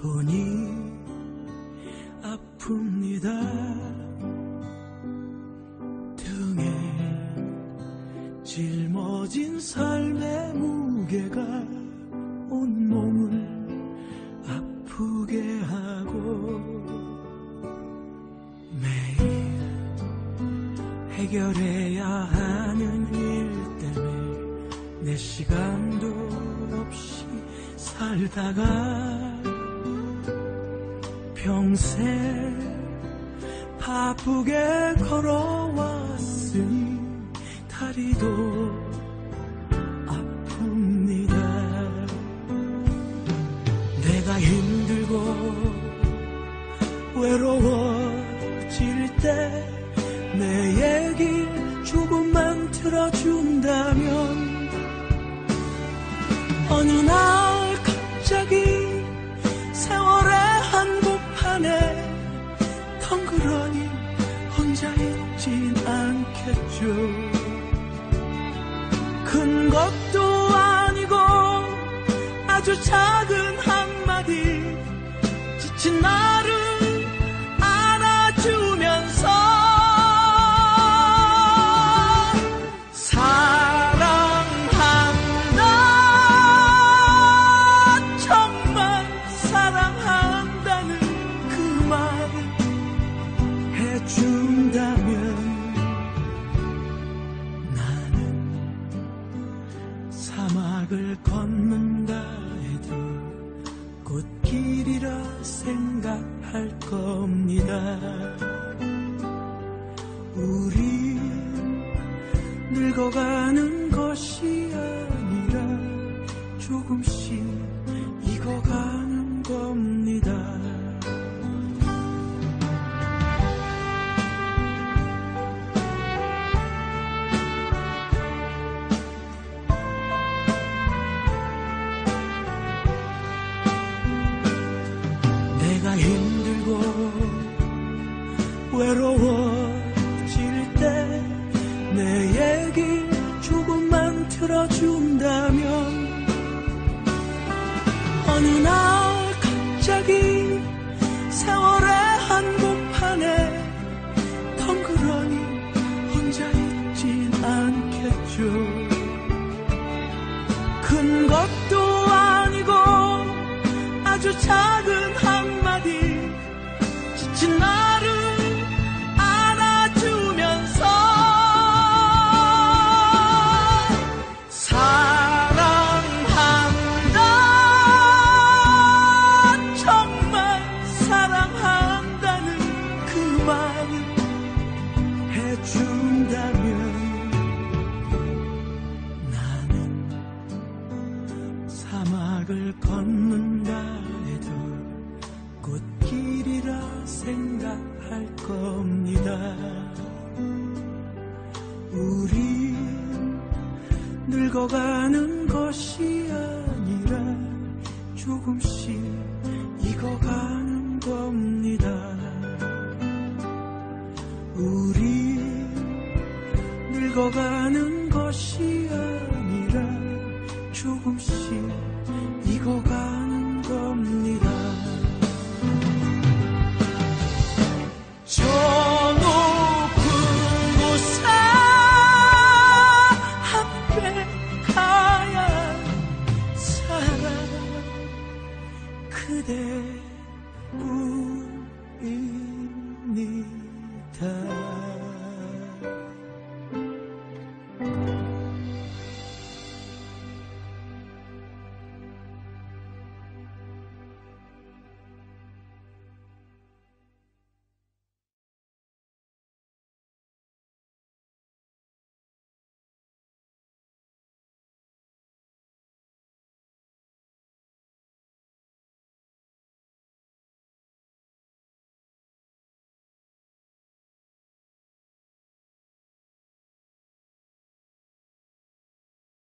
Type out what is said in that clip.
손이 아픕니다. 등에 짊어진 삶의 무게가 온몸을 아프게 하고 매일 해결해야 하는 일 때문에 내 시간도 없이 살다가 평생 바쁘게 걸어왔으니 다리도 아픕니다. 내가 힘들고 외로워질 때 내 얘기 조금만 들어준다면 어느 날 아주 작은 한마디 지친 나를 안아주면서 사랑한다. 정말 사랑한다는 그 말 해준다면 나는 사막을 걷는다 길이라 생각할 겁니다. 우리 늙어가는 것이 아니라 조금씩 힘들고 외로워질 때 내 얘기 조금만 들어준다면 어느 날 갑자기 세월의 한복판에 덩그러니 혼자 있진 않겠죠. 큰 것도 지친 생각할 겁니다. 우리 늙어가는 것이 아니라 조금씩 익어가는 겁니다. 우리 늙어가는 것이 아니라 조금씩 익어가 time.